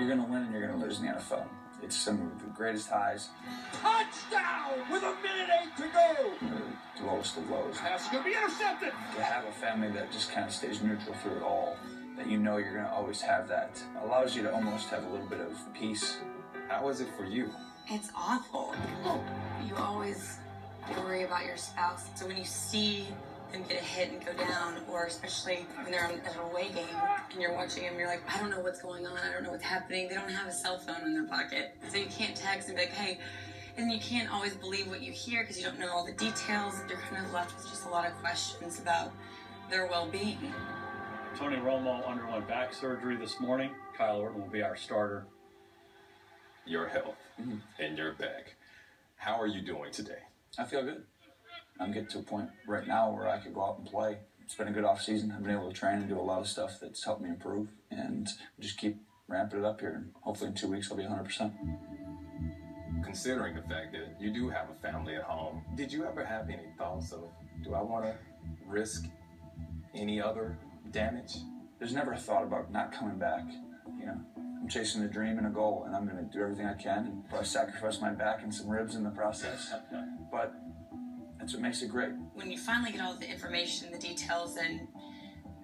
You're going to win and you're going to lose in the NFL. It's some of the greatest highs, Touchdown with a minute eight to go. the lowest of lows. Pass is going to be intercepted. To have a family that just kind of stays neutral through it all, that you know you're going to always have that, allows you to almost have a little bit of peace. How was it for you? It's awful. You always worry about your spouse. So when you see them get a hit and go down, or especially when they're on at an away game and you're watching them, you're like, I don't know what's going on. I don't know what's happening. They don't have a cell phone in their pocket. So you can't text and be like, hey, and you can't always believe what you hear because you don't know all the details. You're kind of left with just a lot of questions about their well-being. Tony Romo underwent back surgery this morning. Kyle Orton will be our starter. Your health and your back. How are you doing today? I feel good. I'm getting to a point right now where I could go out and play. It's been a good off season. I've been able to train and do a lot of stuff that's helped me improve, and just keep ramping it up here. And hopefully, in two weeks, I'll be 100. percent Considering the fact that you do have a family at home, did you ever have any thoughts of, do I want to risk any other damage? There's never a thought about not coming back. You know, I'm chasing a dream and a goal, and I'm going to do everything I can, and probably sacrifice my back and some ribs in the process. But that's what makes it great. when you finally get all the information, the details, and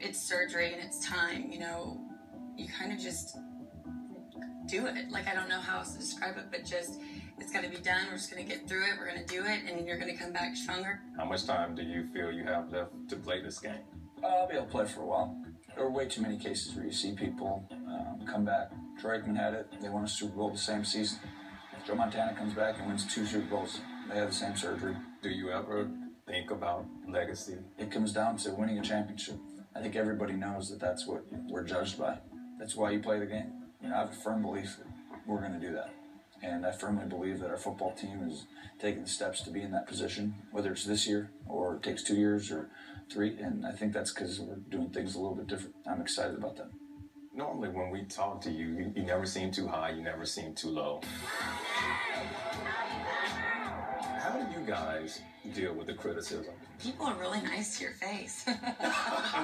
it's surgery and it's time, you know, you kind of just do it. Like, I don't know how else to describe it, but just, it's got to be done. We're just going to get through it. We're going to do it, and you're going to come back stronger. How much time do you feel you have left to play this game? I'll be able to play for a while. There are way too many cases where you see people um, come back. Troy Aikman had it. They won a Super Bowl the same season. Joe Montana comes back and wins two Super Bowls. They have the same surgery. Do you ever think about legacy? It comes down to winning a championship. I think everybody knows that that's what we're judged by. That's why you play the game. You know, I have a firm belief that we're going to do that. And I firmly believe that our football team is taking the steps to be in that position, whether it's this year or it takes two years or three. And I think that's because we're doing things a little bit different. I'm excited about that. Normally, when we talk to you, you, you never seem too high, you never seem too low. How do you guys deal with the criticism? People are really nice to your face. And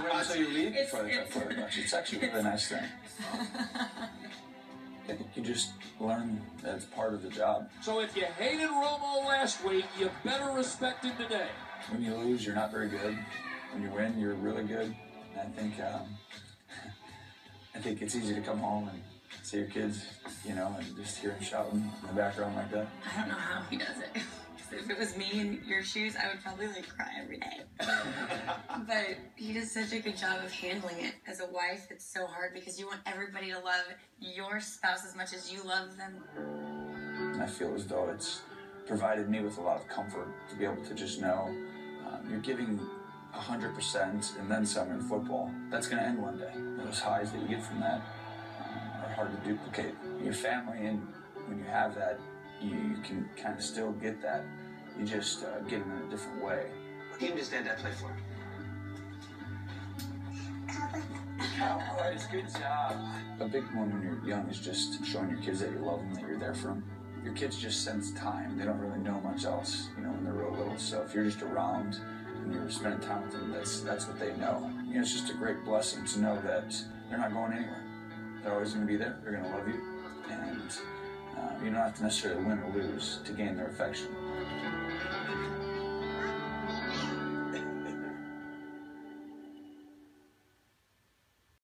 wait until you leave It's- before they it's- talk very much. It's actually a really nice thing. I think you just learn that it's part of the job. So if you hated Romo last week, you better respect him today. When you lose, you're not very good. When you win, you're really good. And I think um, I think it's easy to come home and see your kids, you know, and just hear them shouting in the background like that. I don't know how he does was me in your shoes, I would probably like cry every day. but he does such a good job of handling it. As a wife, it's so hard because you want everybody to love your spouse as much as you love them. I feel as though it's provided me with a lot of comfort to be able to just know um, you're giving 100% and then some in football. That's going to end one day. Those highs that you get from that um, are hard to duplicate. Your family, and when you have that, you, you can kind of still get that. You just uh, get it in a different way. What game does Dad play for? Cowboys, good job. A big one when you're young is just showing your kids that you love them, that you're there for them. Your kids just sense time. They don't really know much else, you know, when they're real little. So if you're just around and you're spending time with them, that's that's what they know. You know, it's just a great blessing to know that they're not going anywhere. They're always going to be there. They're going to love you, and uh, you don't have to necessarily win or lose to gain their affection. Thank you.